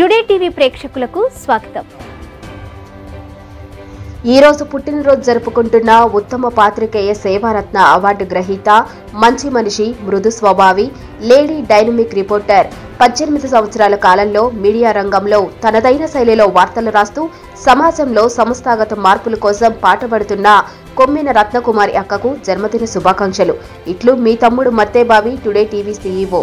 Today TV ప్రేక్షకులకు స్వాగతం. ఈ రోజు పుట్టినరోజు జరుపుకుంటున్న ఉత్తమ పాత్రికేయ సేవారత్న అవార్డు గ్రహీత మంచి మనిషి మృదు స్వభావి లేడీ డైనమిక్ రిపోర్టర్. పద్దెనిమిది సంవత్సరాల కాలంలో మీడియా రంగంలో తనదైన శైలిలో వార్తలు రాస్తూ సమాజంలో సంస్థాగత మార్పుల కోసం పాటుపడుతున్న కొమ్మిన రత్నకుమారి అక్కకు జన్మదిన శుభాకాంక్షలు. ఇట్లు మీ తమ్ముడు మత్తేబావి today TV CEO.